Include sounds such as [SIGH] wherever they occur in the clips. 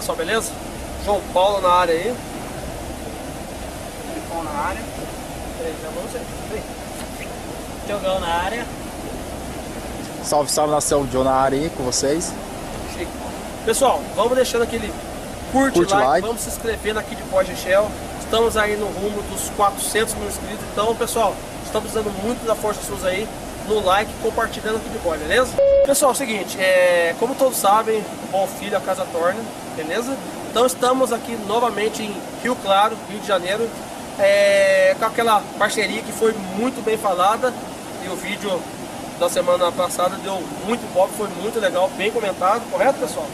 pessoal, beleza? João Paulo na área aí. Filipão na área. Peraí, já vamos. Tiogão na área. Salve, salve nação, John na área aí com vocês. Pessoal, vamos deixando aquele curte, Curte, like, like. vamos se inscrever na Kid Pod Shell. Estamos aí no rumo dos 400 mil inscritos. Então, pessoal, estamos precisando muito da força suas aí no like, compartilhando o Kid Pod, beleza? Pessoal, é o seguinte, é, como todos sabem, bom filho a casa torna, beleza? Então estamos aqui novamente em Rio Claro, Rio de Janeiro, é, com aquela parceria que foi muito bem falada e o vídeo da semana passada deu muito bom, foi muito legal, bem comentado, correto pessoal?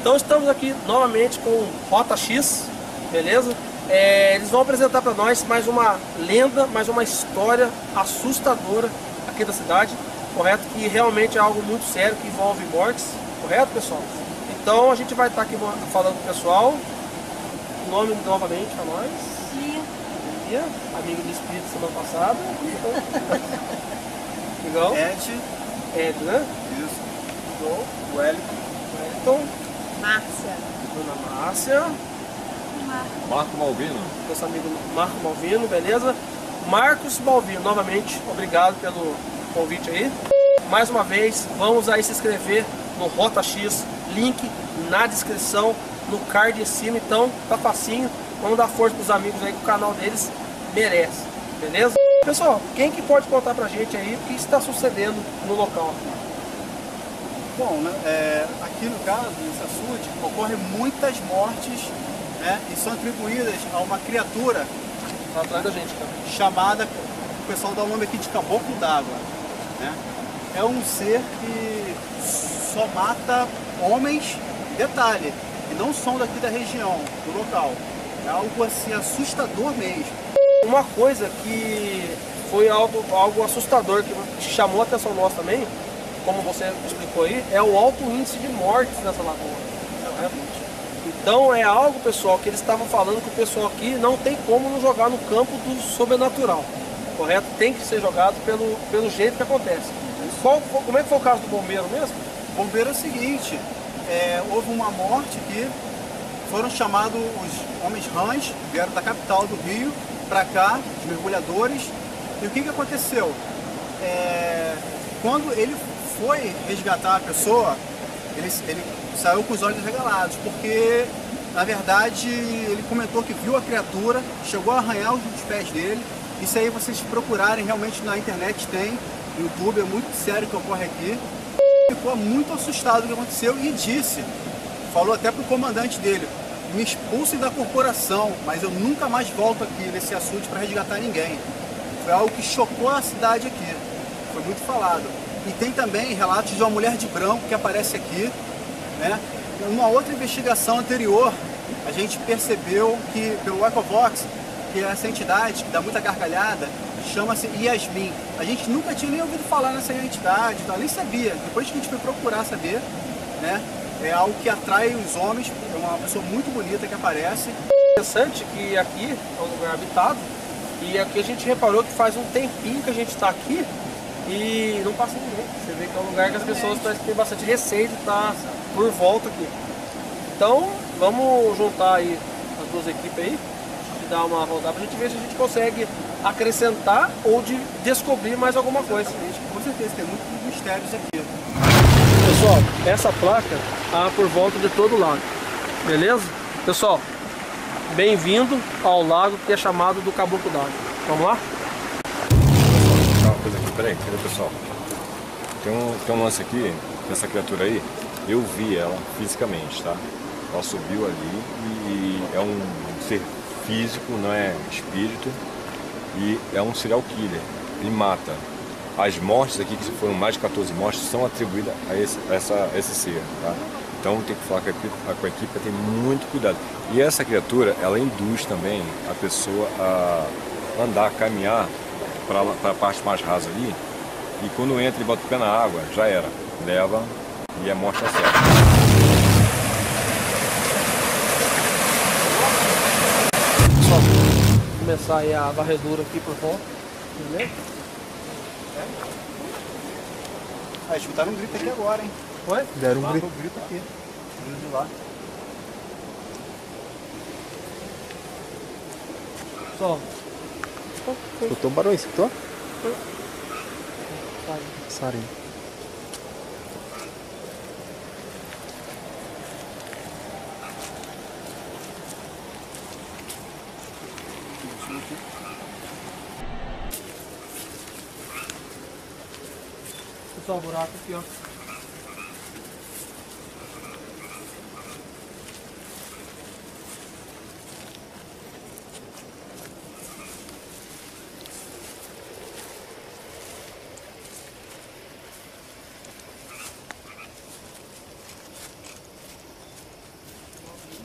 Então estamos aqui novamente com Rota X, beleza? É, eles vão apresentar para nós mais uma lenda, mais uma história assustadora aqui da cidade, correto? Que realmente é algo muito sério, que envolve mortes, correto pessoal? Então a gente vai estar aqui falando com o pessoal, o nome novamente para nós. Lia, amigo do Espírito semana passada. Legal. [LAUGHS] Ed. Ed, né? Isso. Show. Wellington. Wellington, Márcia. Dona Márcia, Marco Malvino. nosso amigo Marco Malvino, beleza? Marcos Malvino, novamente, obrigado pelo convite aí. Mais uma vez, vamos aí se inscrever no Rota X, link na descrição, no card em cima, então tá facinho. Vamos dar força pros amigos aí que o canal deles merece, beleza? Pessoal, quem que pode contar pra gente aí o que está sucedendo no local? Bom, né, é, aqui no caso, nesse açude, ocorrem muitas mortes né, e são atribuídas a uma criatura Tá atrás da gente, cara. chamada, o pessoal dá o nome aqui de caboclo d'água. Né? É um ser que só mata homens, detalhe, que não são daqui da região, do local. É algo assim assustador mesmo. Uma coisa que foi algo, algo assustador, que chamou a atenção nossa também, como você explicou aí, é o alto índice de mortes nessa lagoa. correto? Então é algo, pessoal, que eles estavam falando que o pessoal aqui não tem como não jogar no campo do sobrenatural. Correto? Tem que ser jogado pelo, pelo jeito que acontece. Qual, como é que foi o caso do bombeiro mesmo? Bombeiro é o seguinte, é, houve uma morte que foram chamados os homens rãs, vieram da capital do Rio para cá, os mergulhadores. E o que, que aconteceu? É, quando ele foi resgatar a pessoa, ele, ele saiu com os olhos regalados, porque na verdade ele comentou que viu a criatura, chegou a arranhar os pés dele. Isso aí vocês procurarem realmente na internet tem, no YouTube, é muito sério que ocorre aqui ficou muito assustado com o que aconteceu e disse, falou até pro comandante dele, me expulsem da corporação, mas eu nunca mais volto aqui nesse açude para resgatar ninguém. Foi algo que chocou a cidade aqui, foi muito falado. E tem também relatos de uma mulher de branco que aparece aqui, né? Uma outra investigação anterior, a gente percebeu que pelo Ecovox, que é essa entidade que dá muita gargalhada, chama-se Yasmin. A gente nunca tinha nem ouvido falar nessa entidade, então, nem sabia. Depois que a gente foi procurar saber, né? É algo que atrai os homens, é uma pessoa muito bonita que aparece. Interessante que aqui é um lugar habitado e aqui a gente reparou que faz um tempinho que a gente está aqui e não passa ninguém. Você vê que é um lugar que as pessoas parecem que têm bastante receio de estar por volta aqui. Então vamos juntar aí as duas equipes aí dar uma rodada pra gente ver se a gente consegue acrescentar ou de descobrir mais alguma coisa. Com certeza, tem muitos mistérios aqui. Pessoal, essa placa há por volta de todo o lago. Beleza? Pessoal, bem-vindo ao lago que é chamado do Caboclo d'Água. Vamos lá? Tá, uma coisa aqui, peraí, o pessoal? Tem um, tem um lance aqui, dessa criatura aí, eu vi ela fisicamente, tá? Ela subiu ali e é um ser físico, não é espírito, e é um serial killer. Ele mata. As mortes aqui, que foram mais de 14 mortes, são atribuídas a esse, a essa, a esse ser, tá? Então tem que falar com a equipe, com a equipe muito cuidado. E essa criatura, ela induz também a pessoa a andar, a caminhar para a parte mais rasa ali. E quando entra e bota o pé na água, já era. Leva e a morte é pessoal começar aí a varredura aqui por fora. Primeiro. É. Ah, escutaram um grito aqui agora, hein? Foi? Deram um, grito. grito aqui. Um grito de lá. Pessoal. Escutou o barulho? Escutou? Sarinho. Sarinho. Pessoal, o buraco aqui, ó.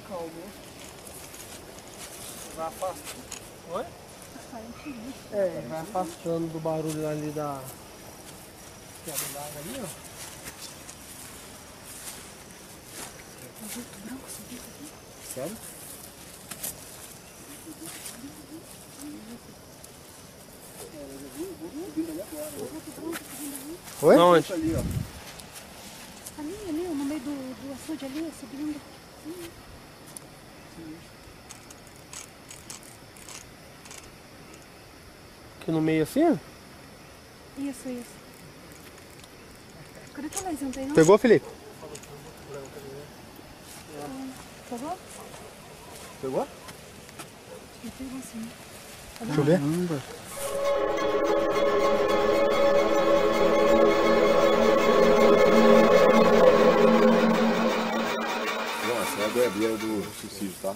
Calma. Vai afastando. Oi? É, vai afastando do barulho ali da quebra d'água ali, ó. Sério? Oi? Não, onde? Ali, ó. Ali, ali, no meio do, do açude ali, subindo. Aqui no meio assim? Isso, isso. Cadê que elas não? Pegou, Felipe? Pegou? Pegou? Pegou sim. Deixa eu ver. Bom, essa é a goiabeira do suicídio, tá?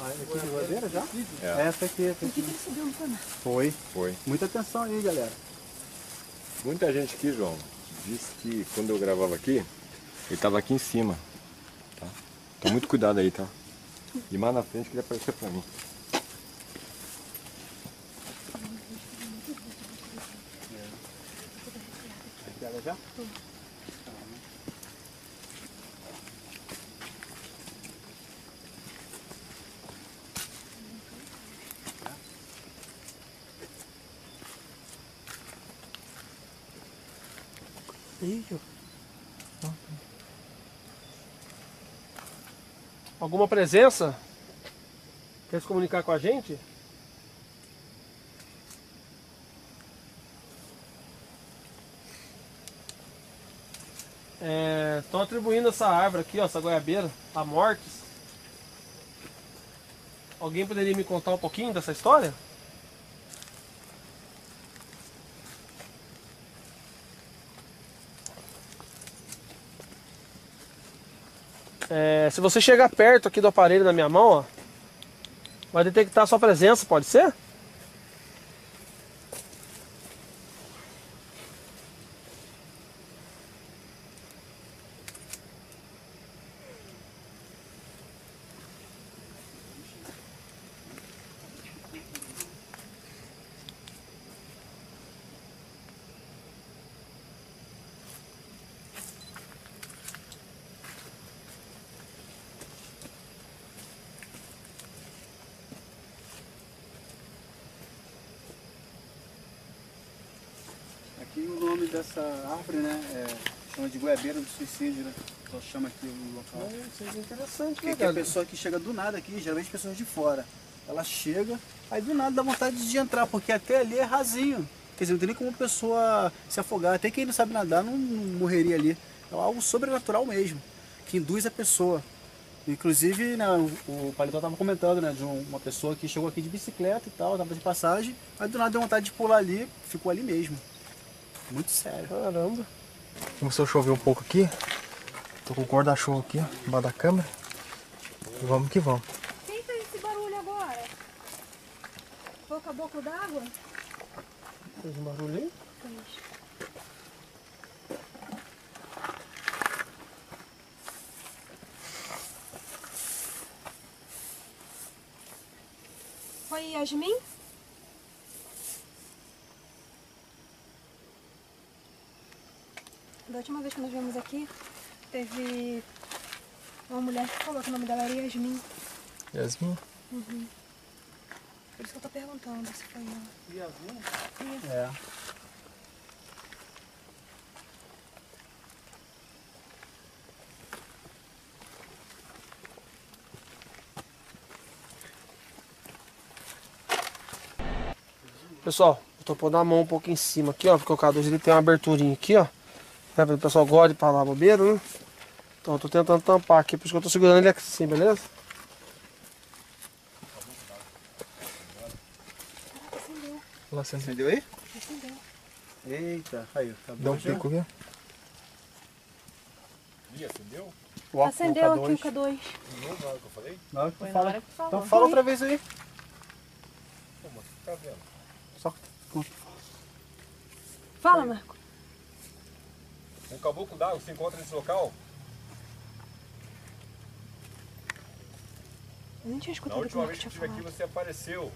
Ah, aqui de goiabeira já? É. Essa aqui, essa O que aqui. que subiu no canal? Foi. Foi. Muita atenção aí, galera. Muita gente aqui, João, disse que quando eu gravava aqui, ele tava aqui em cima. Tá? Então muito cuidado aí, tá? E mais na frente que ele aparecer pra mim. Pega já? Ih, Alguma presença? Quer se comunicar com a gente? Estão atribuindo essa árvore aqui, ó, essa goiabeira, a mortes. Alguém poderia me contar um pouquinho dessa história? É, se você chegar perto aqui do aparelho na minha mão, ó, vai detectar sua presença, pode ser? Aqui o dessa árvore, né? É, chama de goiabeira do suicídio, né? Só chama aqui o local. Isso é interessante, Porque tem a pessoa que chega do nada aqui, geralmente pessoas de fora. Ela chega, aí do nada dá vontade de entrar, porque até ali é rasinho. Quer dizer, não tem nem como a pessoa se afogar. Até quem não sabe nadar não, não morreria ali. É algo sobrenatural mesmo, que induz a pessoa. Inclusive, né, o, Paletó estava comentando, né, de um- uma pessoa que chegou aqui de bicicleta e tal, estava de passagem, aí do nada deu vontade de pular ali, ficou ali mesmo. Muito sério. Caramba. Começou a chover um pouco aqui. Tô com o guarda-chuva aqui, ó, embaixo da câmera. E vamos que vamos. Quem fez esse barulho agora? Foi o caboclo d'água? Fez um barulho aí? Foi Yasmin? Da última vez que nós viemos aqui, teve uma mulher que falou que o nome dela era Yasmin. Yasmin? Por isso que eu tô perguntando se foi ela. É. Pessoal, eu tô pondo a mão um pouco em cima aqui, ó. Porque o K2 ele tem uma aberturinha aqui, ó. Né, O pessoal gosta de parar bobeira, né? Então eu tô tentando tampar aqui, por isso que eu tô segurando ele aqui assim, beleza? Lá acendeu. Acendeu aí? Eita, aí, tá Dá um já? pico aqui. Ih, acendeu? O Acendeu K2. aqui o K2. De novo na hora que eu falei? Na hora que tu fala. que. Então fala outra vez aí. Pô, mas tá vendo? Só Fala, Marco. Um caboclo d'água se encontra nesse local? Eu nem tinha Na escutado o última vez que estive aqui, você apareceu.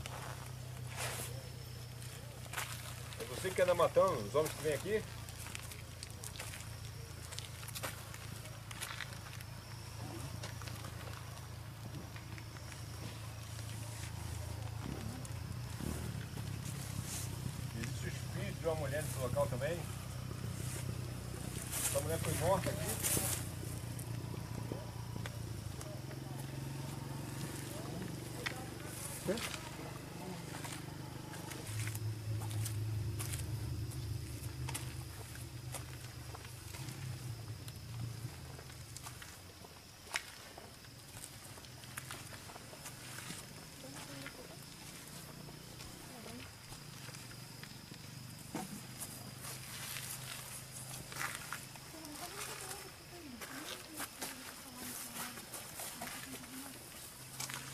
É você que anda matando os homens que vêm aqui? Existe o espírito de uma mulher nesse local também? Essa mulher foi morta aqui?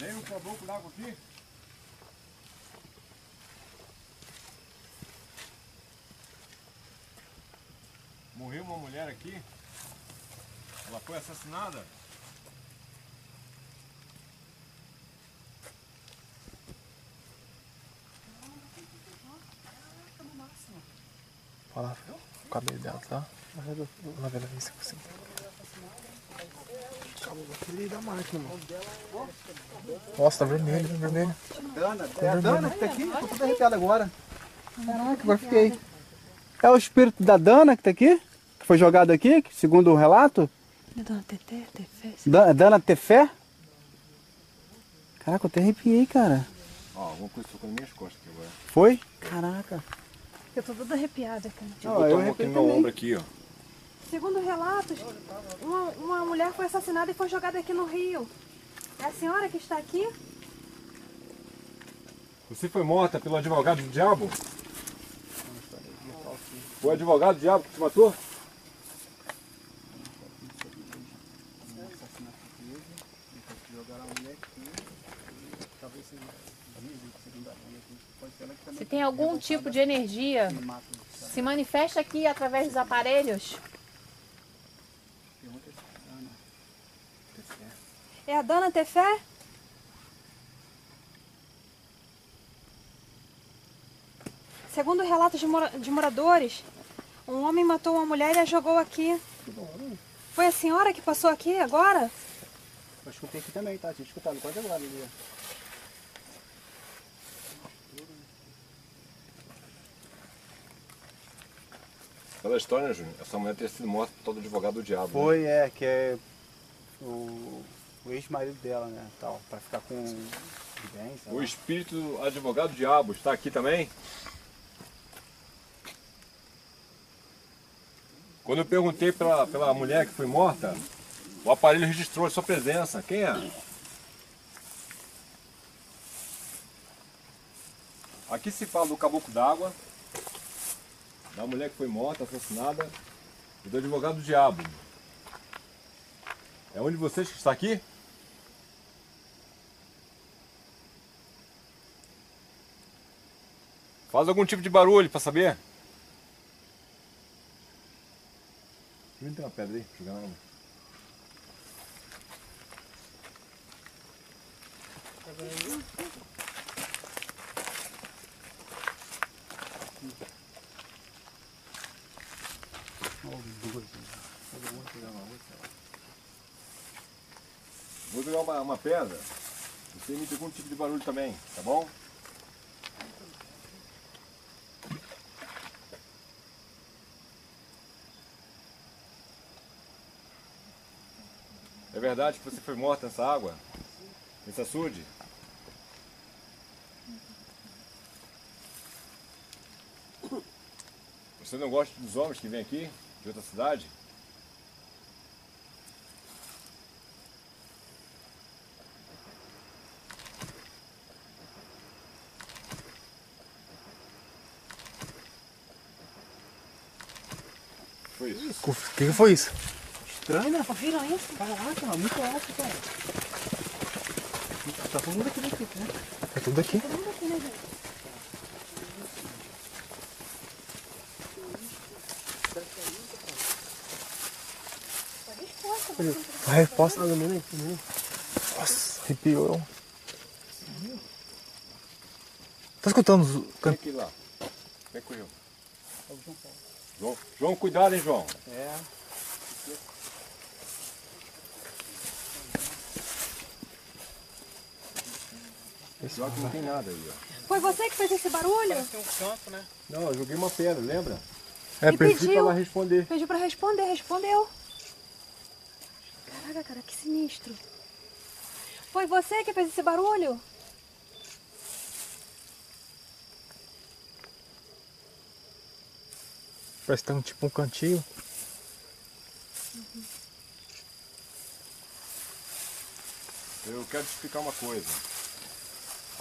Tem um caboclo d'água aqui? Morreu uma mulher aqui. Ela foi assassinada. Fala o cabelo dela, tá? Lá ver se você. Ele da máquina, mano. Nossa, tá vermelho, tá vermelho. Dana, é a Dana que tá aqui? Tô tudo arrepiado agora. Caraca, agora fiquei. É o espírito da Dana que tá aqui? Que foi jogado aqui, que segundo o relato? É Dona Tefé. Da- Dana Tefé? Caraca, eu até arrepiei, cara. Ó, alguma coisa tocou nas minhas costas aqui agora. Foi? Caraca. Eu tô toda arrepiada, cara. Eu Ó, eu mão aqui no meu ombro aqui, ó. Segundo relatos, uma, uma mulher foi assassinada e foi jogada aqui no rio. É a senhora que está aqui? Você foi morta pelo advogado do diabo? Foi o advogado do diabo que te matou? Se tem algum tipo de energia, se manifesta aqui através dos aparelhos. É a Dona Tefé? Segundo relatos de, mora- de moradores, um homem matou uma mulher e a jogou aqui. Foi a senhora que passou aqui agora? Eu escutei aqui também, tá? Tinha escutado quase agora ali. Pela história, Júnior, essa mulher ter sido morta por todo advogado do diabo. né? Foi, é, que é o, o ex-marido dela, né? Tal, pra ficar com O lá. espírito do advogado do diabo está aqui também? Quando eu perguntei pela, pela mulher que foi morta, o aparelho registrou a sua presença. Quem é? Aqui se fala do caboclo d'água, da mulher que foi morta, assassinada, e do advogado do diabo. É um de vocês que está aqui? Faz algum tipo de barulho para saber. Deixa eu ver se tem uma pedra aí, jogar na água. Vou jogar uma, uma pedra. Você emite algum tipo de barulho também, tá bom? Verdade que você foi morta nessa água? Nesse açude? Você não gosta dos homens que vêm aqui, de outra cidade? Foi isso. O que, que foi isso? Estranho, né? Confira isso. Caraca, muito alto, cara. Tá todo mundo aqui dentro, né? É tudo aqui. A resposta. Nossa, arrepiou. Tá escutando os Vem aqui lá. Vem com João. João, João, cuidado, hein, João. Pior que não tem nada aí, ó. Foi você que fez esse barulho? Tem um canto, né? Não, eu joguei uma pedra, lembra? É, E. Pedi pra pediu. ela responder. Pediu pra responder, respondeu. Caraca, cara, que sinistro. Foi você que fez esse barulho? Parece que tem um tipo um cantinho. Eu quero te explicar uma coisa.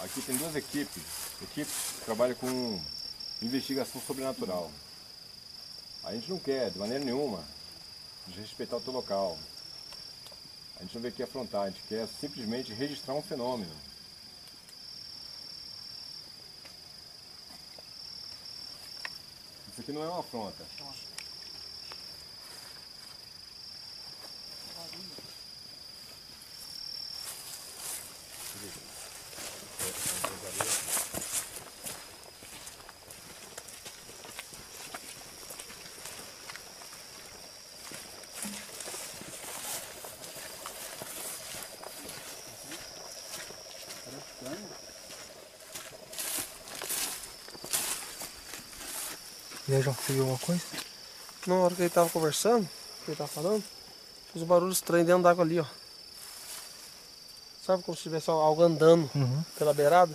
Aqui tem duas equipes. Equipes que trabalham com investigação sobrenatural. A gente não quer, de maneira nenhuma, desrespeitar o teu local. A gente não veio aqui afrontar, a gente quer simplesmente registrar um fenômeno. Isso aqui não é uma afronta. E aí, João, você viu alguma coisa? Na hora que ele tava conversando, que ele tava falando, os barulhos estranhos dentro d'água ali, ó. Sabe como se tivesse algo andando Uhum. pela beirada?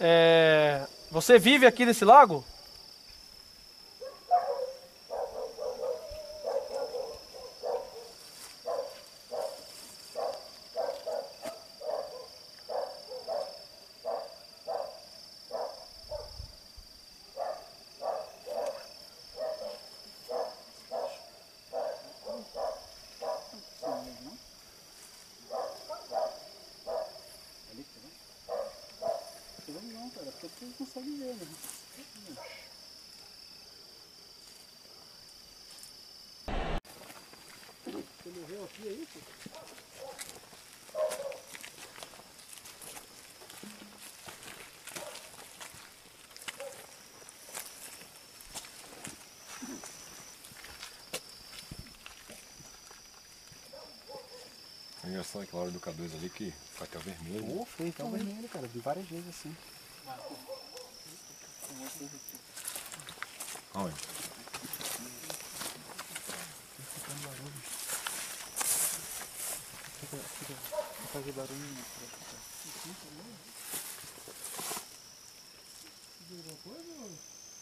É, você vive aqui nesse lago? É engraçado aquela hora do K2 ali que até vermelho. Pô, foi até o vermelho, cara. Vi várias vezes assim. Olha. Fazer barulho.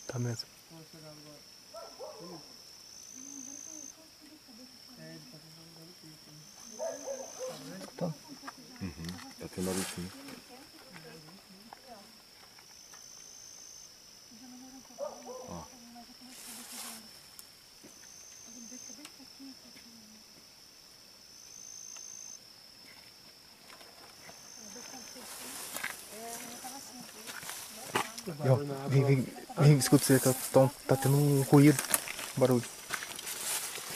Tá mesmo. Tá tendo barulho sim. Ó. João, vem, vem, vem, escuta você, tá, tá, tá tendo um ruído, um barulho.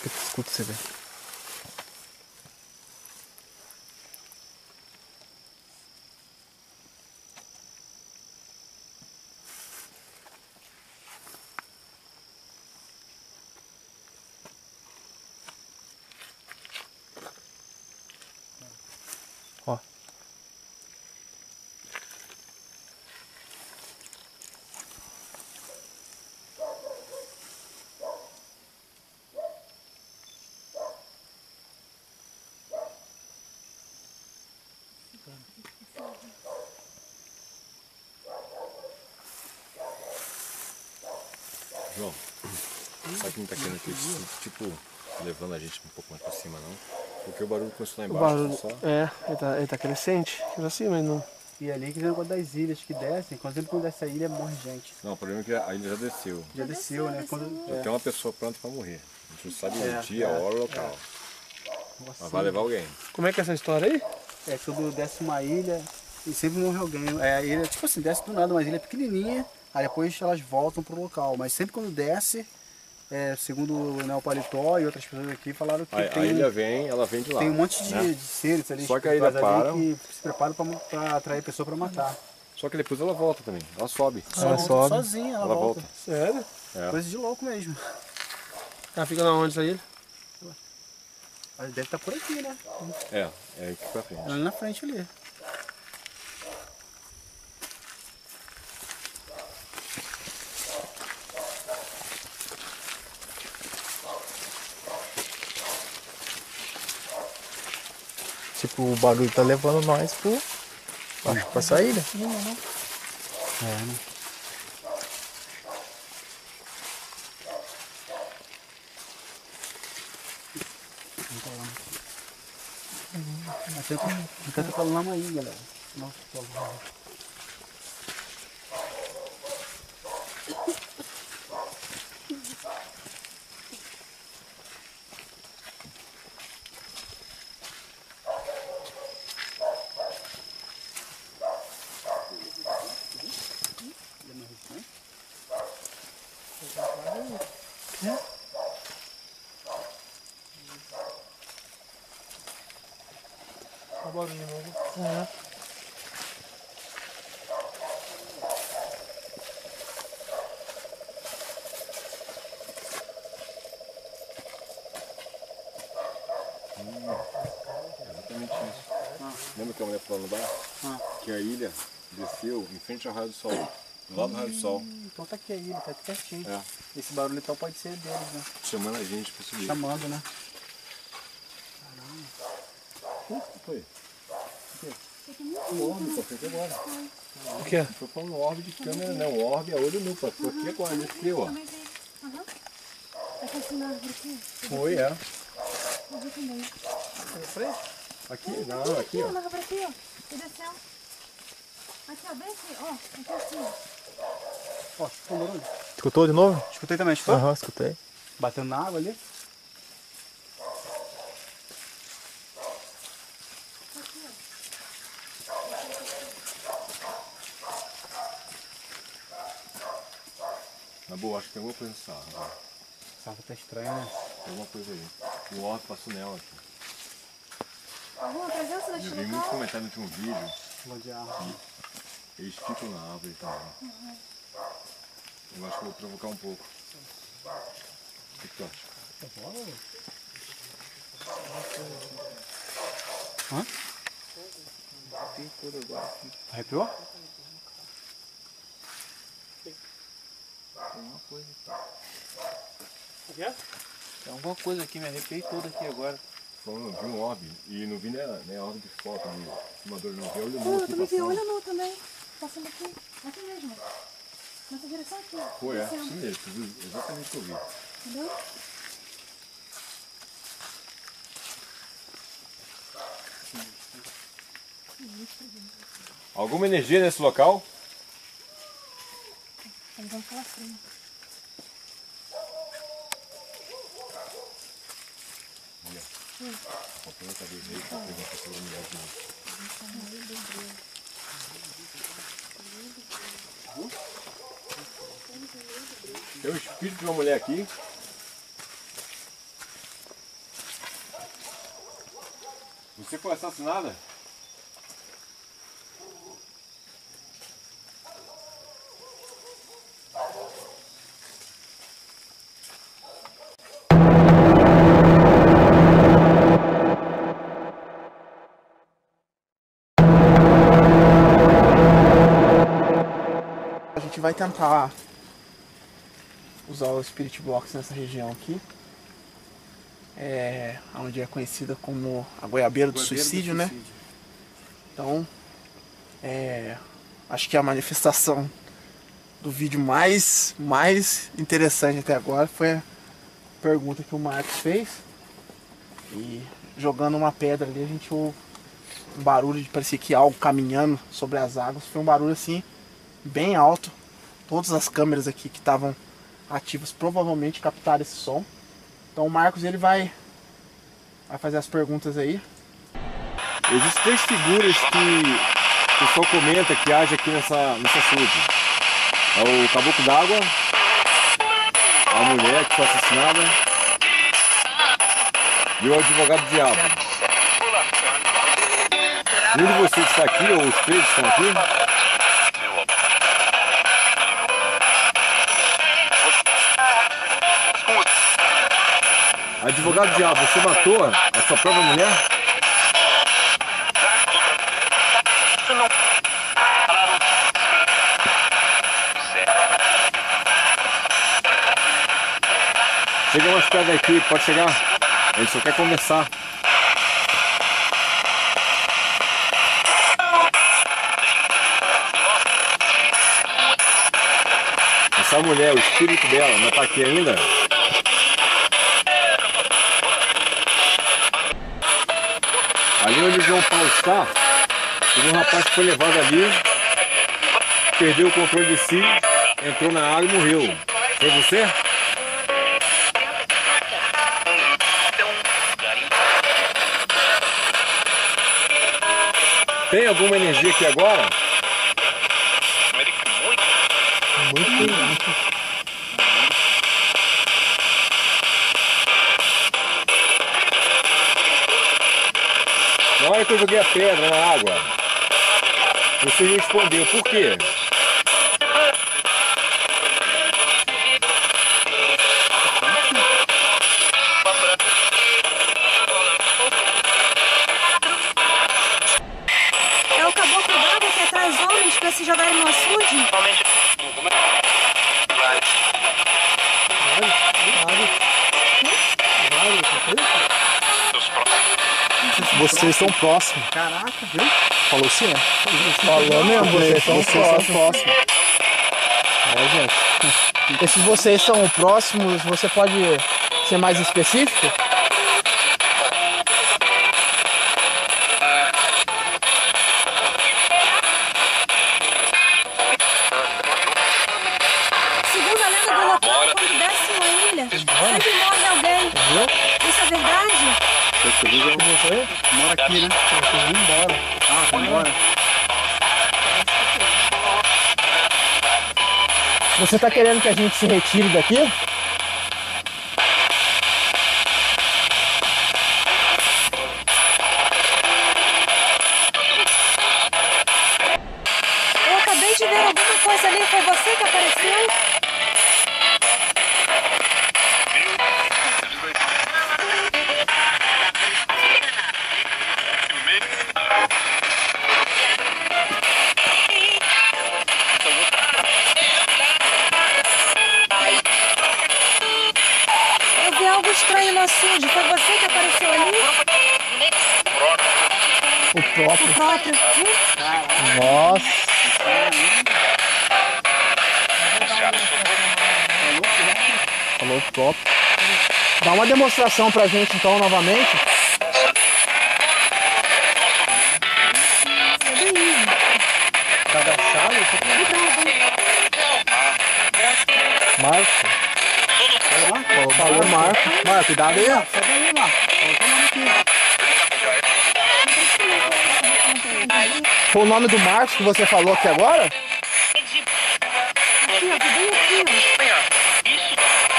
Escuta você, velho. João, sabe que não tá querendo aqui, tipo, levando a gente um pouco mais pra cima, não? Porque o barulho começou lá O embaixo, barulho. só. É, ele tá, ele tá crescente. Aqui assim, mas não. E ali que tem o negócio das ilhas que descem. Quando sempre quando desce a ilha, morre gente. Não, o problema é que a ilha já desceu. Já desceu, né? Quando, Já tem uma pessoa pronta pra morrer. A gente não sabe É, o dia, a é, hora, o local. Mas vai levar alguém. Como é que é essa história aí? É, quando desce uma ilha e sempre morre alguém. É, a ilha, tipo assim, desce do nada uma ilha pequenininha, aí depois elas voltam pro local. Mas sempre quando desce, é, segundo né, o Paletó e outras pessoas aqui falaram que A, a tem, ilha vem, ela vem de lá. tem um monte de, né? de seres ali, Só que a ilha para. que se preparam pra, pra atrair a pessoa pra matar. Só que depois ela volta também. Ela sobe. Ela volta sobe. sozinha, ela, Ela volta. volta. Sério? É. Coisa de louco mesmo. Ela fica na onde essa ilha? Mas deve estar por aqui, né? É, é aqui pra frente. Ali na frente ali. Tipo, o barulho tá levando nós pro. Acho que pra saída. É, né? Mas tenta, tenta falar aí, galera. Nossa, tá bom. O barulho de novo. Exatamente isso. Lembra que a mulher falou no bar? Ah. Que a ilha desceu em frente ao raio do sol. Do lado do raio do sol. Então tá aqui a ilha, tá aqui pertinho. É. Esse barulho então pode ser deles, né? Chamando a gente pra subir. Chamando, né? O que foi? O orbe, só foi agora. O que é? Foi falando orbe de câmera, não. O orbe é olho nu, passou aqui agora, desceu, ó. Foi, é. Aqui, não, aqui, ó. Leva pra aqui, ó. E desceu. Aqui, ó, bem aqui, ó. Aqui assim, ó. Ó, escutou o barulho? Escutou de novo? Escutei também, escutou? Aham, escutei. Batendo na água ali. Na boa, acho que tem alguma coisa nessa ó. Essa água tá estranha, né? Tem alguma coisa aí. O orbe passou nela aqui. Alguma presença Eu deste vi muito comentário no último vídeo. Vou de árvore. Eles ficam na árvore também. Eu acho que eu vou provocar um pouco. O que que tu acha? Hã? Arrepiou? O que é? Tem alguma coisa aqui, me arrepiei todo aqui agora. Falando, vi um orbe. E não vi nem a, nem a orbe de foto de filmador, não vi olho nu eu aqui também vi passando. olho nu também. Passando aqui. Aqui mesmo. Nessa direção aqui, ó. Foi, é, isso mesmo, viu exatamente o que eu vi. Entendeu? Alguma energia nesse local? Eles vão falar frio. Faltou outra vez aí pra perguntar sobre a mulher de novo. Tem um espírito de uma mulher aqui. Você foi assassinada? Vai tentar usar o Spirit Box nessa região aqui. É, onde é conhecida como a goiabeira do suicídio, né? Então, é, acho que a manifestação do vídeo mais, mais interessante até agora foi a pergunta que o Marcos fez. E jogando uma pedra ali, a gente ouve um barulho de parecer que algo caminhando sobre as águas. Foi um barulho assim, bem alto. Todas as câmeras aqui que estavam ativas provavelmente captaram esse som. Então o Marcos ele vai, vai fazer as perguntas aí. Existem três figuras que o pessoal comenta que age aqui nessa, nessa açude. É o caboclo d'água, a mulher que foi assassinada e o advogado diabo. Um de vocês está aqui, ou os três estão aqui? Advogado diabo, você matou a sua própria mulher? Chega mais perto daqui, pode chegar. Ele só quer conversar. Essa mulher, o espírito dela, não tá aqui ainda? Ali onde o João Paulo está, um rapaz que foi levado ali, perdeu o controle de si, entrou na água e morreu. Foi você? Tem alguma energia aqui agora? Muito Na que eu joguei a pedra na água, você respondeu, por quê? É o caboclo d'água que atrai homens pra se jogarem no açude? Vocês são próximos. Caraca, viu? Falou sim, né? Falou mesmo, vocês são próximos. É, gente. Esses vocês são próximos, você pode ser mais específico? Você tá querendo que a gente se retire daqui? Demonstração pra gente então novamente. Marco. Falou Marco. Marco, cuidado aí. Foi o nome do Marcos que você falou aqui agora?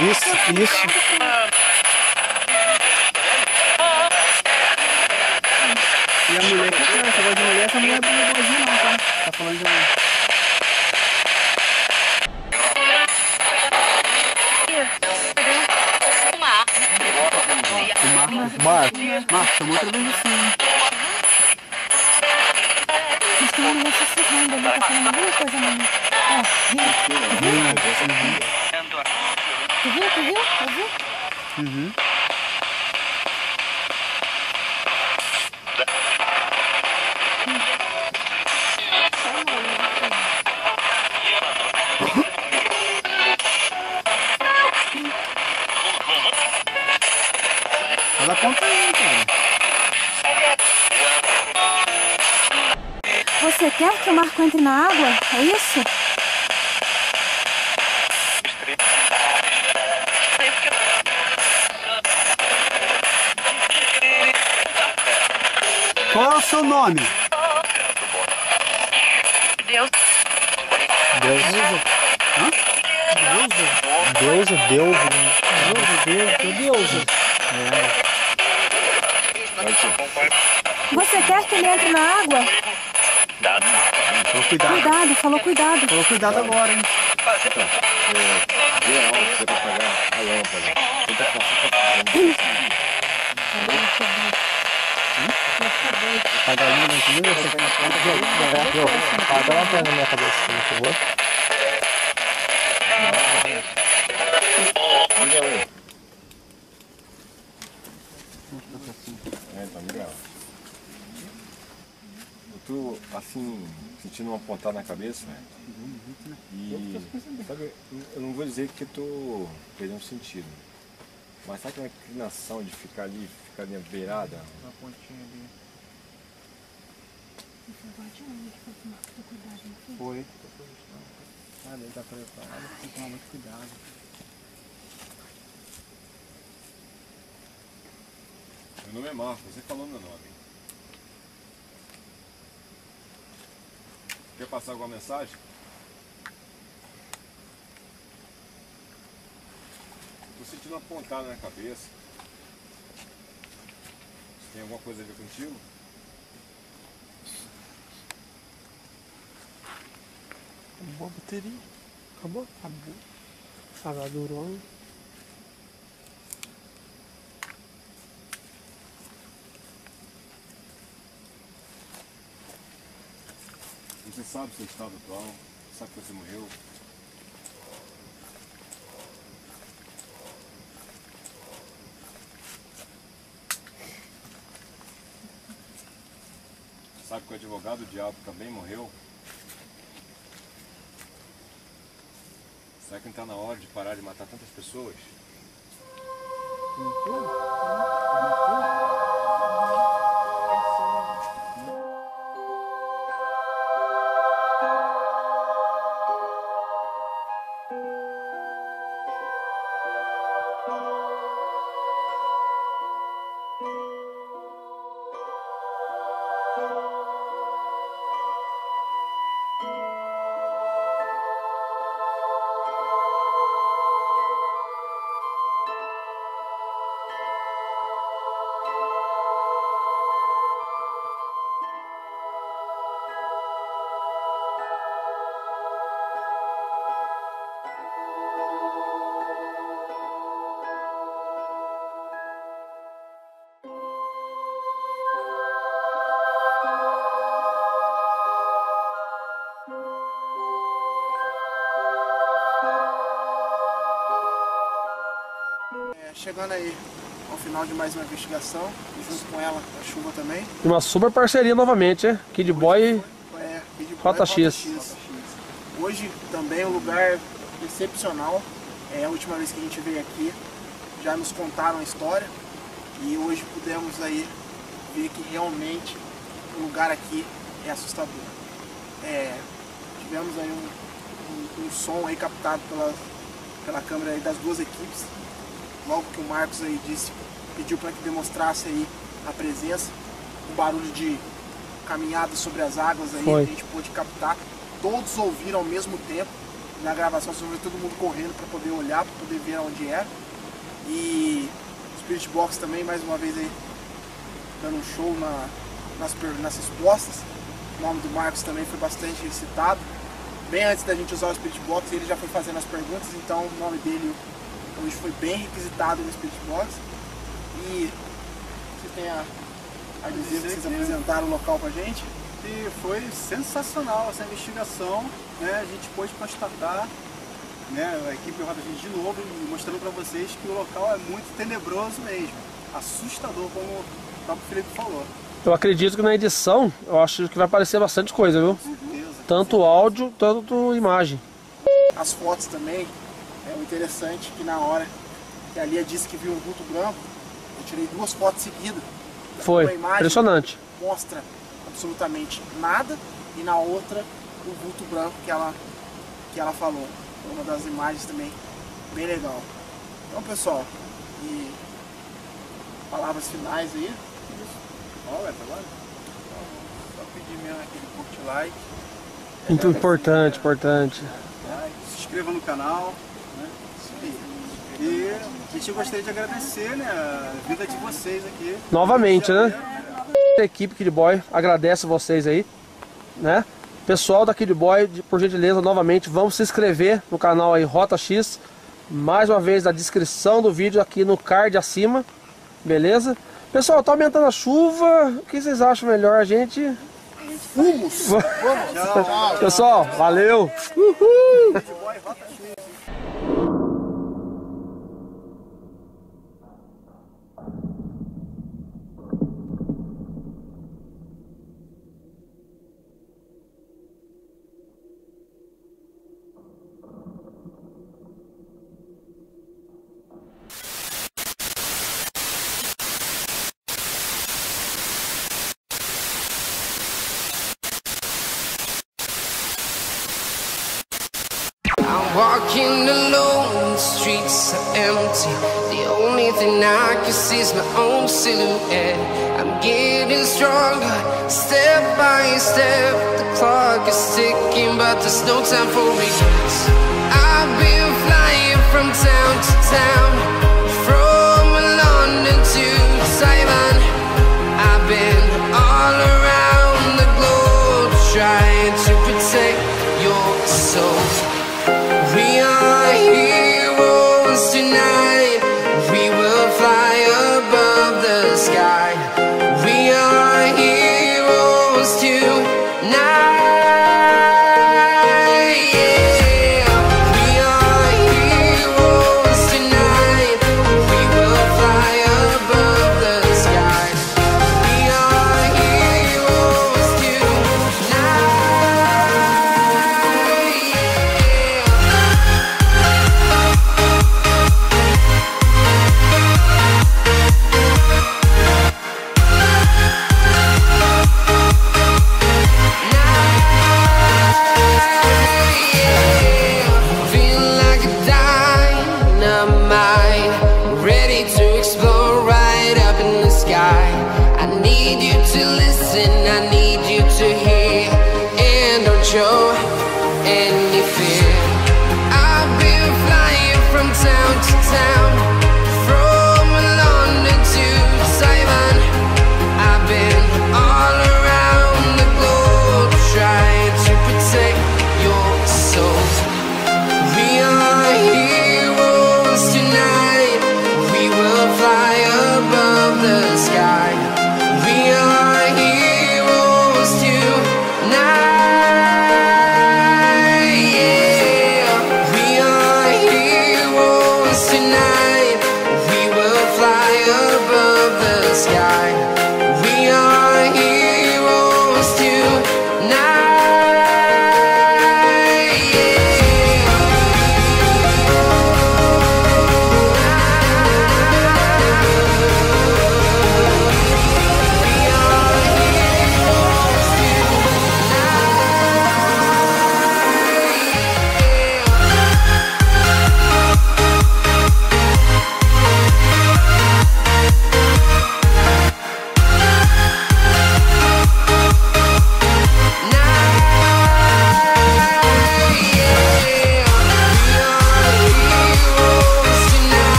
Isso, isso. E a mulher que tá, essa voz de mulher, essa mulher não é boazinha não, tá? Tá falando de mulher. Marco. Marcos, chamou outra vez assim, tem uma mulher sussurrando ali, tá falando alguma coisa mesmo. Ó, viu? Tu viu? Tu viu? Tu viu? Uhum. O Marco entre na água? É isso? Qual é o seu nome? Deusa. Deusa, Deus. Deusa, Deusa. Você quer que ele entre na água? Falou cuidado. Cuidado, falou cuidado. Falou cuidado agora, hein? É, vê a aula, você vai apagar a lâmpada. Tenta passar pra Apaga a antes de você na ponta. Apaga a lanterna na minha cabeça, por favor. É, tá legal. Eu tô, assim, sentindo uma pontada na cabeça, né? E, sabe, eu não vou dizer que tô perdendo sentido. Mas sabe aquela inclinação de ficar ali, ficar ali na beirada? Uma pontinha ali. Foi. Ah, ele tá preparado, tem que tomar muito cuidado. Meu nome é Marcos, você falou meu nome. Quer passar alguma mensagem? Tô sentindo uma pontada na cabeça. Tem alguma coisa a ver contigo? Acabou a bateria. Acabou? Acabou. Ah, durou. Você sabe o seu estado atual? Sabe que você morreu? Sabe que o advogado do diabo também morreu? Será que não está na hora de parar de matar tantas pessoas? Chegando aí ao final de mais uma investigação, junto com ela a chuva também. Uma super parceria novamente, hein? Kid Boy É, Big Boy, Rota X. X. Hoje também um lugar excepcional. É a última vez que a gente veio aqui, já nos contaram a história e hoje pudemos aí ver que realmente o lugar aqui é assustador. É, tivemos aí um, um- um som aí captado pela, pela câmera das duas equipes. Logo que o Marcos aí disse, pediu para que demonstrasse aí a presença, um barulho de caminhada sobre as águas aí, Foi. a gente pôde captar. Todos ouviram ao mesmo tempo. Na gravação você ouviu todo mundo correndo para poder olhar, para poder ver onde era. E o Spirit Box também, mais uma vez aí, dando um show na- nas, nas respostas. O nome do Marcos também foi bastante citado. Bem antes da gente usar o Spirit Box, ele já foi fazendo as perguntas, então o nome dele hoje foi bem requisitado no Spirit Box. E você tem a, a dizer que vocês apresentaram o local pra gente? E foi sensacional essa investigação, né? A gente pôde constatar, né, a equipe Roda Gente de novo, e mostrando para vocês que o local é muito tenebroso mesmo, assustador, como o próprio Felipe falou. Eu acredito que na edição, eu acho que vai aparecer bastante coisa, viu? Certeza. Tanto áudio, tanto imagem. As fotos também, é o interessante que na hora que a Lia disse que viu um vulto branco, eu tirei duas fotos seguidas. Foi Uma imagem impressionante. mostra absolutamente nada e na outra o vulto branco que ela, que ela falou. Foi uma das imagens também bem legal. Então pessoal, e palavras finais aí. Ó, vai agora? Só pedir mesmo aquele curte like. Muito importante, importante. Se inscreva no canal. E a gente gostaria de agradecer né, a vida de vocês aqui. Novamente, né? A equipe Kid Boy agradece vocês aí, né? Pessoal da Kid Boy, por gentileza, novamente, vamos se inscrever no canal aí Rota X. Mais uma vez na descrição do vídeo aqui no card acima, beleza? Pessoal, tá aumentando a chuva. O que vocês acham melhor a gente? Fumos! [LAUGHS] Pessoal, valeu! I'm there's no time for regrets.